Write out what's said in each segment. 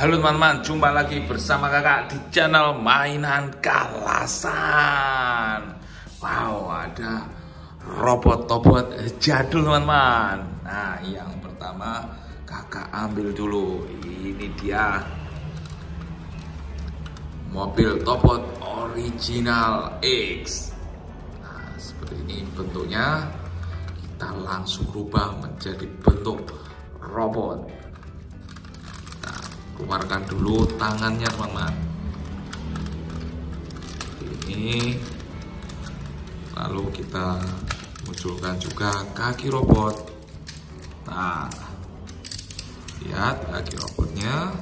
Halo teman-teman, jumpa lagi bersama kakak di channel mainan kalasan. Wow, ada robot-robot jadul teman-teman. Nah, yang pertama kakak ambil dulu. Ini dia Mobil Topot Original X. Nah, seperti ini bentuknya. Kita langsung rubah menjadi bentuk robot keluarkan dulu tangannya teman-teman. Ini. Lalu kita munculkan juga kaki robot. Nah lihat kaki robotnya.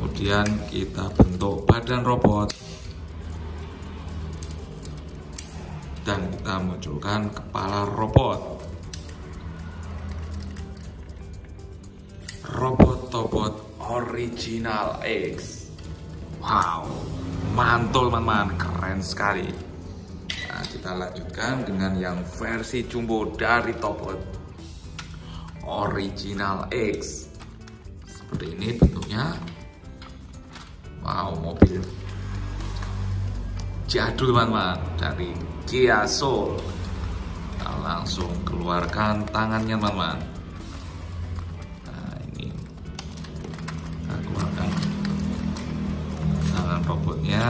Kemudian kita bentuk badan robot dan kita munculkan kepala robot. Robot tobot original X. Wow mantul teman-teman. Keren sekali. Nah, kita lanjutkan dengan yang versi jumbo dari tobot original X. Seperti ini bentuknya. Wow mobil jadul teman-teman. Dari Kia Soul. Nah, langsung keluarkan tangannya teman-teman. Nah ini. Kita keluarkan tangan robotnya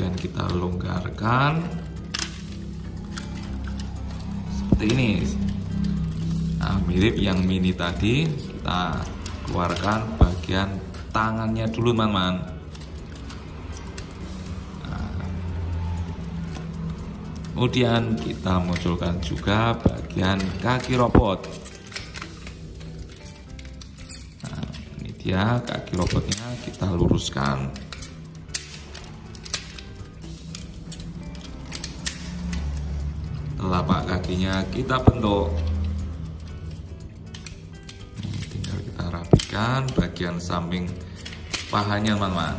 dan kita longgarkan. Seperti ini. Nah mirip yang mini tadi. Kita keluarkan bagian tangannya dulu teman-teman Kemudian kita munculkan juga bagian kaki robot. Nah, ini dia kaki robotnya kita luruskan. Telapak kakinya kita bentuk. Tinggal kita rapikan bagian samping pahanya teman-teman.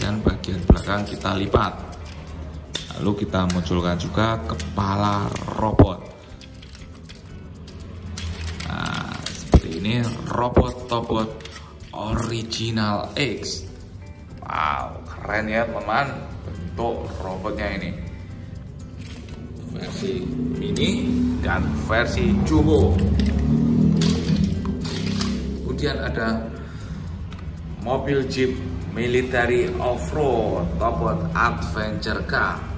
Dan bagian belakang kita lipat lalu kita munculkan juga kepala robot. Nah seperti ini robot tobot original X. Wow keren ya teman-teman. Bentuk robotnya ini. Versi mini dan versi jumbo. Kemudian ada mobil jeep military off-road Tobot Adventure Car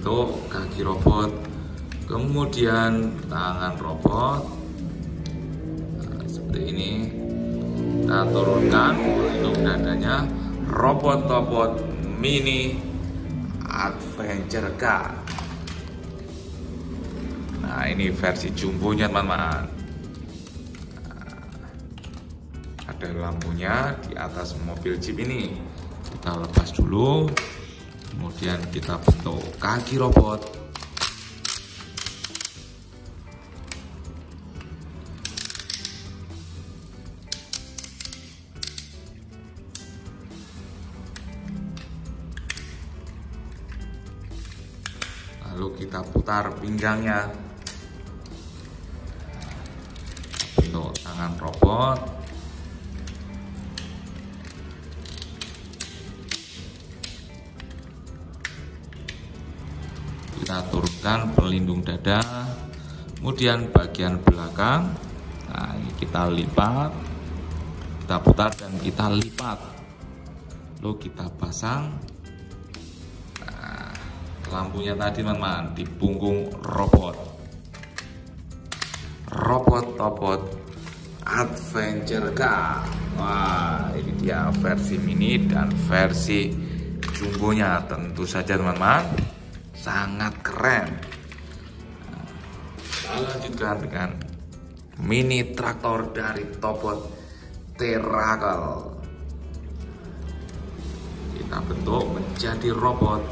bentuk kaki robot. Kemudian tangan robot. Nah, seperti ini. Kita turunkan untuk dadanya robot-robot mini adventure car. Nah ini versi jumbonya teman-teman. Nah, ada lampunya di atas mobil jeep ini. Kita lepas dulu kemudian kita bentuk kaki robot. Lalu kita putar pinggangnya. Bentuk tangan robot turunkan pelindung dada. Kemudian bagian belakang nah kita lipat kita putar dan kita lipat. Lalu kita pasang. Nah, lampunya tadi teman-teman di punggung robot. Robot robot adventure car. Wah ini dia versi mini dan versi jumbonya. Tentu saja teman-teman sangat keren. Lanjutkan dengan mini traktor dari Topot Terakel kita bentuk menjadi robot.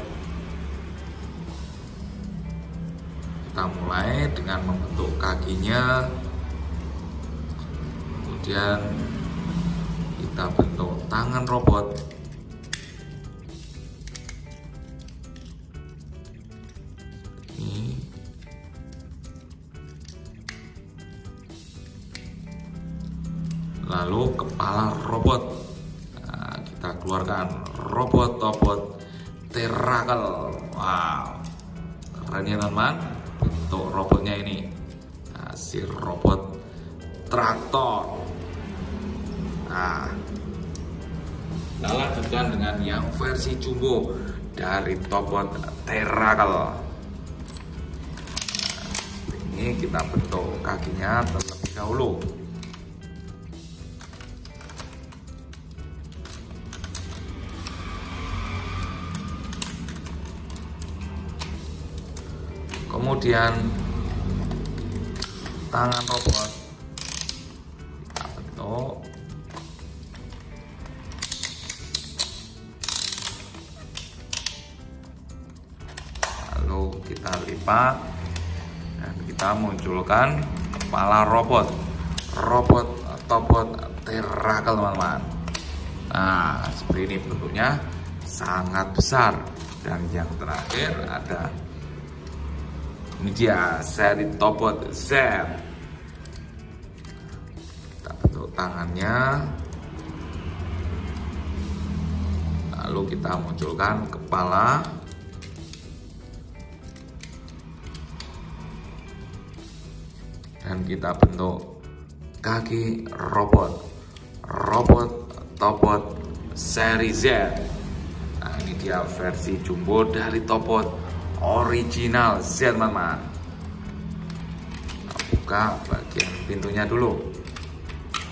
Kita mulai dengan membentuk kakinya. Kemudian kita bentuk tangan robot kita keluarkan robot robot terakel. Wow. Keren ya teman-teman. Bentuk robotnya ini. Nah, si robot traktor. Nah. Kita lanjutkan dengan yang versi jumbo dari Topot Terakel. Nah, ini kita bentuk kakinya terlebih dahulu kemudian tangan robot. Kita bentuk lalu kita lipat. Dan kita munculkan kepala robot. Robot topot terakel teman-teman. Nah seperti ini bentuknya. Sangat besar. Dan yang terakhir ada ini dia seri topot. Z kita bentuk tangannya. Lalu kita munculkan kepala. Dan kita bentuk kaki robot. Robot topot seri Z. Nah ini dia versi jumbo dari topot original Z teman-teman buka bagian pintunya dulu.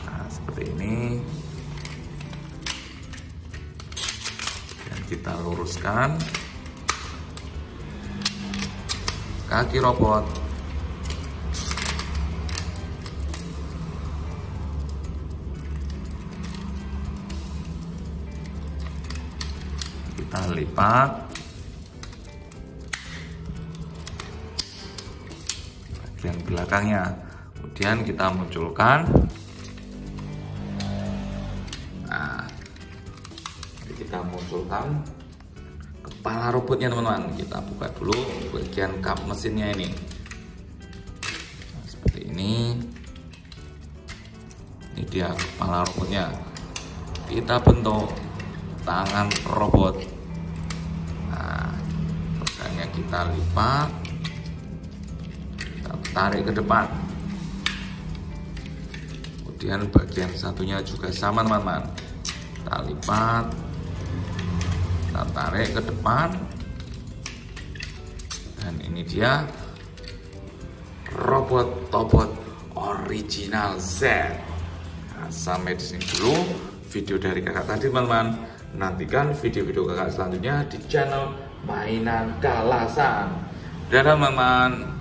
Nah seperti ini. Dan kita luruskan. Kaki robot. Kita lipat bagian belakangnya. Kemudian kita munculkan. Nah kita munculkan kepala robotnya teman-teman. Kita buka dulu bagian kap mesinnya ini. Nah, seperti ini. Ini dia kepala robotnya. Kita bentuk tangan robot. Nah kita lipat tarik ke depan. Kemudian bagian satunya juga sama teman-teman. Kita lipat kita tarik ke depan. Dan ini dia robot topot original Z. Nah, sampai di sini dulu video dari kakak tadi teman-teman. Nantikan video-video kakak selanjutnya di channel mainan kalasan. Dadah teman-teman